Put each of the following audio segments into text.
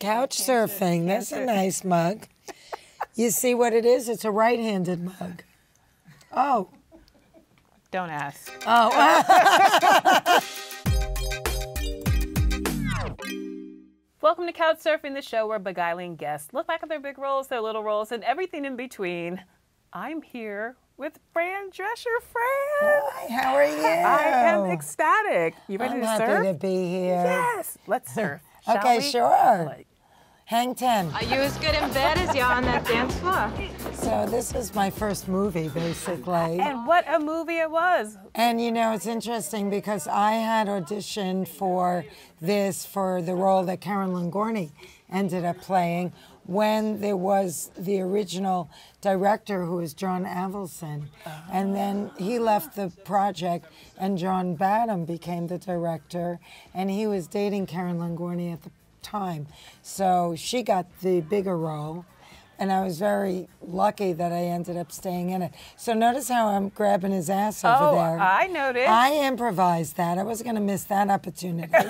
Couch surfing. That's a nice mug. You see what it is? It's a right handed mug. Oh. Don't ask. Oh. Welcome to Couch Surfing, the show where beguiling guests look back at their big roles, their little roles, and everything in between. I'm here with Fran Drescher. Fran! Hi, how are you? I am ecstatic. You ready I'm to happy surf? to be here. Yes, let's surf. Okay, we? sure. Like, Hang 10. Are you as good in bed as you are on that dance floor? So, this is my first movie, basically. And what a movie it was. And you know, it's interesting because I had auditioned for this for the role that Karen Lynn Gorney ended up playing when there was the original director who was John Avildsen. And then he left the project and John Badham became the director and he was dating Karen Lynn Gorney at the time. So she got the bigger role and I was very lucky that I ended up staying in it. So notice how I'm grabbing his ass over Oh, there. I noticed. I improvised that. I wasn't going to miss that opportunity.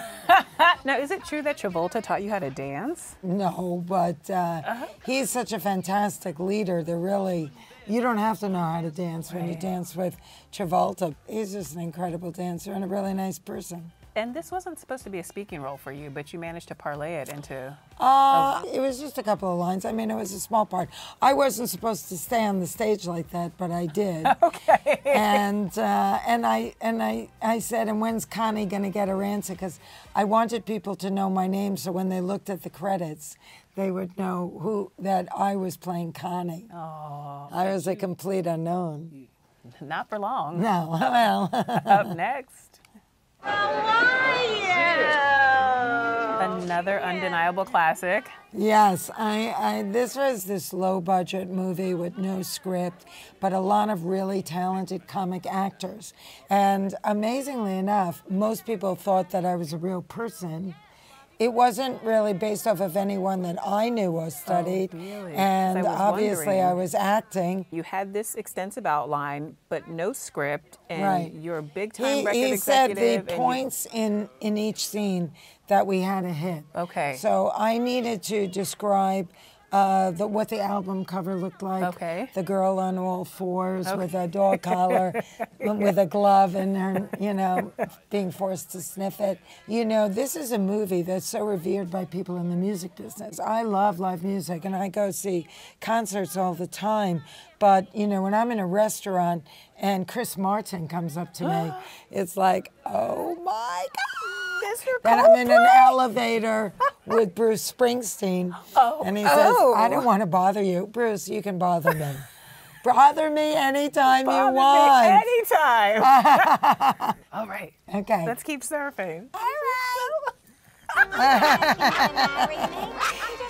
Now, is it true that Travolta taught you how to dance? no, but uh, Uh-huh. he's such a fantastic leader. They're really, you don't have to know how to dance when you dance with Travolta. He's just an incredible dancer and a really nice person. And this wasn't supposed to be a speaking role for you, but you managed to parlay it into. Uh, it was just a couple of lines. I mean, it was a small part. I wasn't supposed to stay on the stage like that, but I did. Okay. and uh, and I and I I said, and when's Connie gonna get her answer? Because I wanted people to know my name, so when they looked at the credits, they would know who that I was playing Connie. Oh, I was a complete unknown. Not for long. No, well, Up next. Another undeniable classic. yes, I, I this was this low budget movie with no script, but a lot of really talented comic actors. And amazingly enough, most people thought that I was a real person. It wasn't really based off of anyone that I knew or oh, studied. Oh, really? I And was obviously, I was acting. You had this extensive outline, but no script, and Right. you're a big time He, record he said executive. the and you- points in, in each scene that we had to hit. Okay. So I needed to describe uh, the, what the album cover looked like. Okay. The girl on all fours with a dog collar, with a glove, and her, you know, being forced to sniff it. You know, this is a movie that's so revered by people in the music business. I love live music, and I go see concerts all the time. But you know, when I'm in a restaurant and Chris Martin comes up to me, it's like, oh my God. Mr. Then I'm in an elevator with Bruce Springsteen. Oh, And he says, oh. I don't want to bother you. Bruce, you can bother me. bother me anytime Bother you want. Anytime. All right. okay. Let's keep surfing.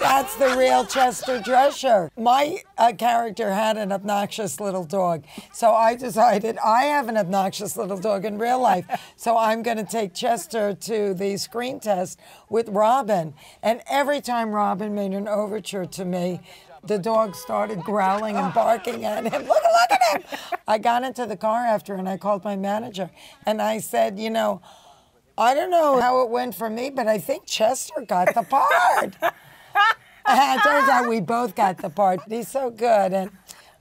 That's the real Chester Drescher. My uh, character had an obnoxious little dog. So I decided I have an obnoxious little dog in real life. So I'm going to take Chester to the screen test with Robin. And every time Robin made an overture to me, the dog started growling and barking at him. Look, look at him. I got into the car after and I called my manager and I said, you know, I don't know how it went for me, but I think Chester got the part. it uh, turns out we both got the part. He's so good, and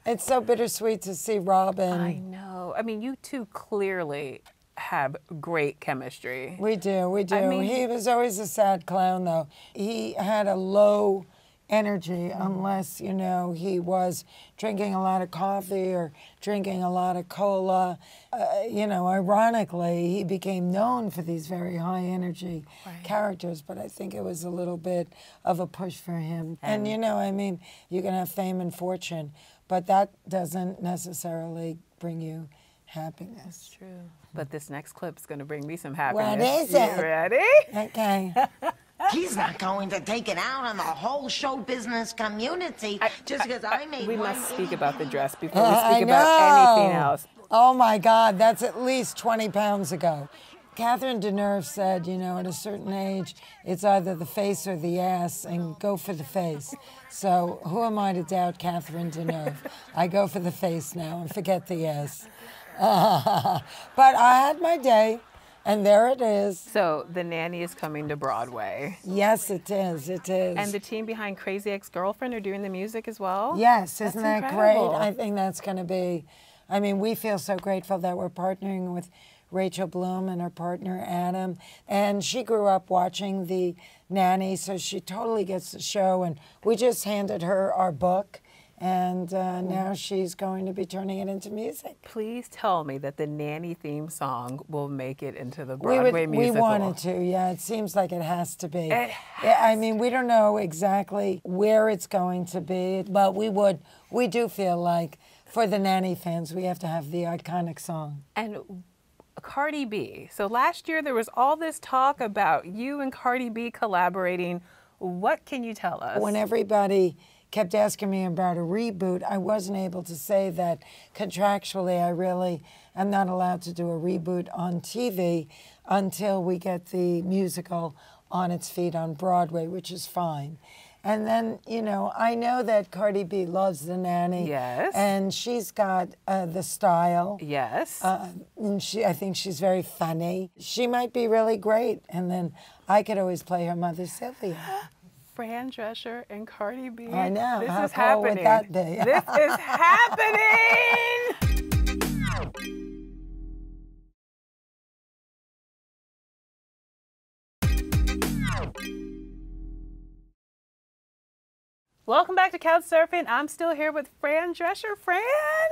it's so bittersweet to see Robin. I know. I mean, you two clearly have great chemistry. We do, we do. I mean- he was always a sad clown, though. He had a low energy unless, you know, he was drinking a lot of coffee or drinking a lot of cola. Uh, you know, ironically, he became known for these very high energy characters, but I think it was a little bit of a push for him. And, you know, I mean, you can have fame and fortune, but that doesn't necessarily bring you happiness. That's true. But this next clip is going to bring me some happiness. What is You it? ready? Okay. He's not going to take it out on the whole show business community just because I, made We must speak about the dress before we Uh, I speak about anything else. Oh my God, that's at least 20 pounds ago. Catherine Deneuve said, you know, at a certain age, it's either the face or the ass, and go for the face. So who am I to doubt Catherine Deneuve? I go for the face now and forget the ass. but I had my day, And there it is. So the nanny is coming to Broadway. Yes, it is. It is. And the team behind Crazy Ex-Girlfriend are doing the music as well? Yes, isn't That's that incredible. great? I think that's going to be. I mean, we feel so grateful that we're partnering with Rachel Bloom and her partner Adam. And she grew up watching The Nanny, so she totally gets the show. And we just handed her our book, and uh, now she's going to be turning it into music. Please tell me that the nanny theme song will make it into the We, Broadway would, we wanted to, yeah. It seems like it has to be. It Yeah, I mean, we don't know exactly where it's going to be, but we would. We do feel like for the nanny fans, we have to have the iconic song. And Cardi B. So last year there was all this talk about you and Cardi B collaborating. What can you tell us? When everybody kept asking me about a reboot, I wasn't able to say that contractually. I really am not allowed to do a reboot on TV until we get the musical on its feet on Broadway, which is fine. And then, you know, I know that Cardi B loves the nanny. Yes. And she's got uh, the style. yes. Uh, and she, I think she's very funny. She might be really great. And then I could always play her mother, Sylvia. Fran Drescher and Cardi B. I know. This How is cool would happening. that be? this is happening. Welcome back to Couch Surfing. I'm still here with Fran Drescher. Fran,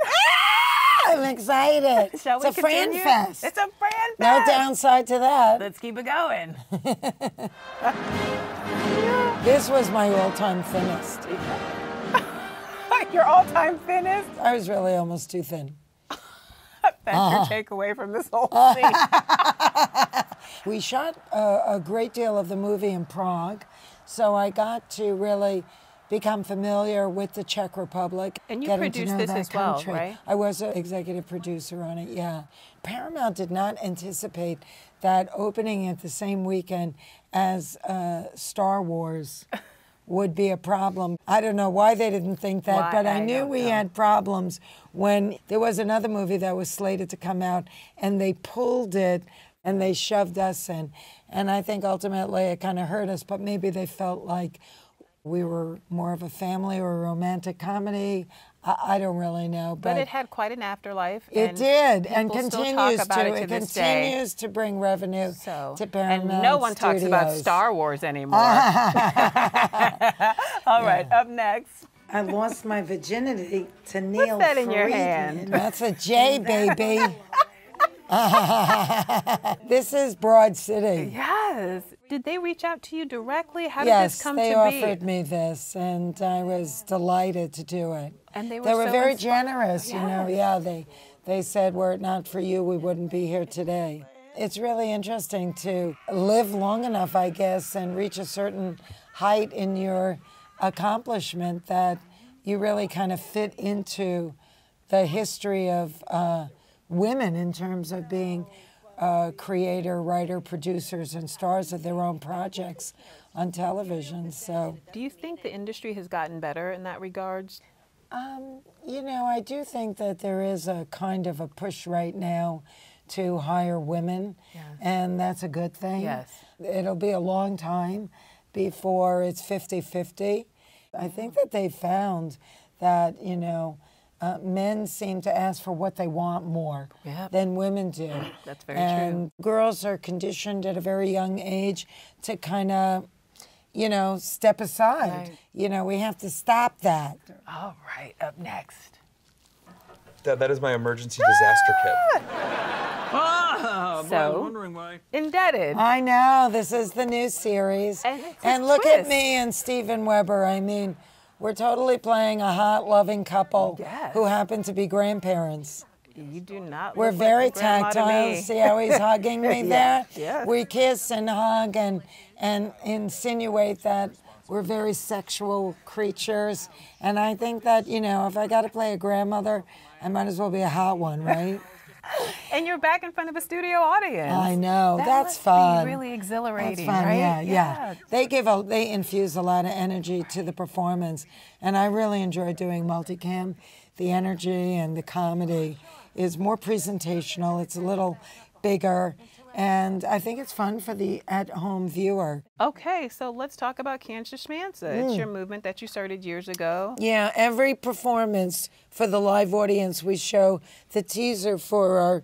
ah, I'm excited. shall we it's a Fran? Fest. It's a Fran no downside to that. Let's keep it going. This was my all-time thinnest. Your all-time thinnest. I was really almost too thin. That's Uh-huh. your takeaway from this whole scene. We shot a, a great deal of the movie in Prague, so I got to really become familiar with the Czech Republic. And you produced know this as well, country. right? I was an executive producer on it, yeah. Paramount did not anticipate that opening at the same weekend as uh, Star Wars would be a problem. I don't know why they didn't think that, Why? but I, I knew we know. had problems when there was another movie that was slated to come out and they pulled it and they shoved us in. And I think ultimately it kind of hurt us, but maybe they felt like we were more of a family or a romantic comedy. I, I don't really know. But, But it had quite an afterlife. it and did and continues to. It, to it this day. continues to bring revenue So, to Paramount and no one talks about Star Wars anymore. All right, up next. I lost my virginity to Neil that in your hand? That's a J, baby. this is Broad City. Yes. Did they reach out to you directly? How did yes, this come to be? Yes, they offered me this, and I was delighted to do it. And they were so very inspi- generous, you know. Yeah, they they said, "Were it not for you, we wouldn't be here today." It's really interesting to live long enough, I guess, and reach a certain height in your accomplishment that you really kind of fit into the history of uh, women in terms of being uh, creator, writer, producers, and stars of their own projects on television. So, Do you think the industry has gotten better in that regards? um, you know, I do think that there is a kind of a push right now to hire women, and that's a good thing. Yes. It'll be a long time before it's 50 50. I think that they found that, you know, uh, men seem to ask for what they want more Yep. than women do. That's very true. and girls are conditioned at a very young age to kind of, you know, step aside. Right. You know, we have to stop that. All right, up next. That, that is my emergency disaster kit. Ah, boy, I was So? wondering why. Indebted. I know this is the new series, And it's a look at me and Steven Weber. I mean, we're totally playing a hot, loving couple Yes. who happen to be grandparents. You do not. We're very like tactile. See how he's hugging me there? yes. We kiss and hug and and insinuate that we're very sexual creatures. And I think that you know, if I got to play a grandmother, I might as well be a hot one, right? And you're back in front of a studio audience. I know That that's fun. Really exhilarating, That's fun, right? yeah, yeah, They give a, they infuse a lot of energy to the performance, and I really enjoy doing multicam. The energy and the comedy is more presentational. It's a little bigger, And I think it's fun for the at home viewer. Okay, so let's talk about Cancer Schmancer. It's hmm. your movement that you started years ago. Yeah, every performance for the live audience, we show the teaser for our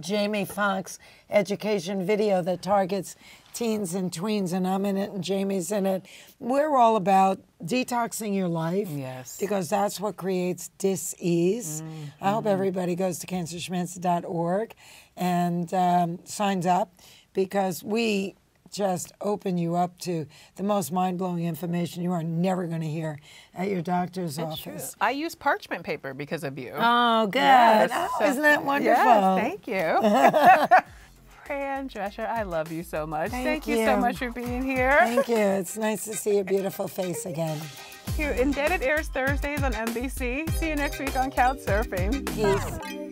Jamie Foxx education video that targets teens and tweens, and I'm in it and Jamie's in it. We're all about detoxing your life. Yes. Because that's what creates dis-ease. I hope everybody goes to cancerschmancer.org and um, signs up because we just open you up to the most mind-blowing information you are never going to hear at your doctor's office. I use parchment paper because of you. Oh, good. Yes. Oh, isn't that wonderful? Yes, thank you. Fran Drescher, I love you so much. Thank you. so much for being here. Thank you. It's nice to see your beautiful face again. Thank you. Indebted airs Thursdays on NBC. See you next week on Couch Surfing. Peace.